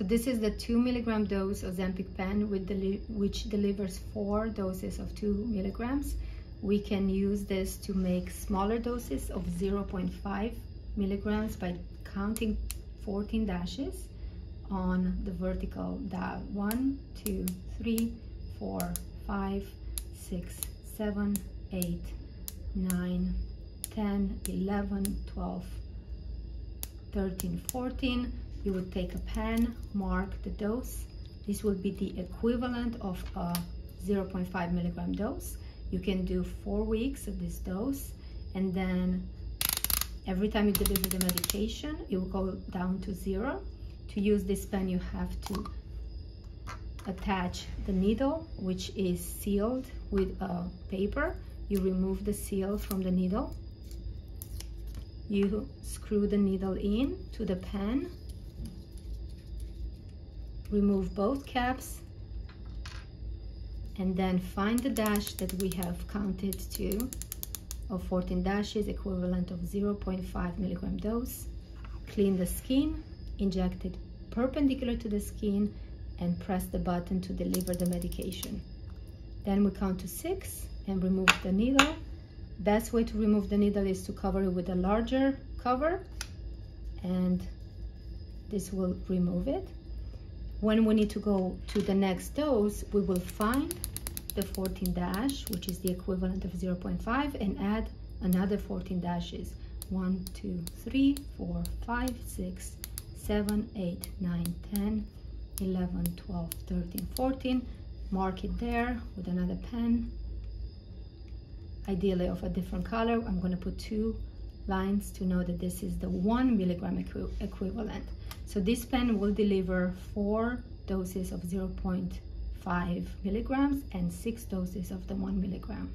So this is the two milligram dose Ozempic pen deli which delivers four doses of two milligrams. We can use this to make smaller doses of 0.5 milligrams by counting 14 dashes on the vertical dial. One, two, three, four, five, six, seven, eight, nine, 10, 11, 12, 13, 14. You would take a pen, mark the dose. This will be the equivalent of a 0.5 milligram dose. You can do four weeks of this dose and then every time you deliver the medication, it will go down to zero. To use this pen, you have to attach the needle, which is sealed with a paper. You remove the seal from the needle you screw the needle in to the pen remove both caps and then find the dash that we have counted to of 14 dashes equivalent of 0.5 milligram dose. Clean the skin inject it perpendicular to the skin and press the button to deliver the medication. Then we count to six and remove the needle. Best way to remove the needle is to cover it with a larger cover and this will remove it. When we need to go to the next dose, we will find the 14 dash, which is the equivalent of 0.5 and add another 14 dashes. 1, 2, 3, 4, 5, 6, 7, 8, 9, 10, 11, 12, 13, 14. Mark it there with another pen ideally of a different color. I'm going to put two lines to know that this is the one milligram equi equivalent. So this pen will deliver four doses of 0.5 milligrams and six doses of the one milligram.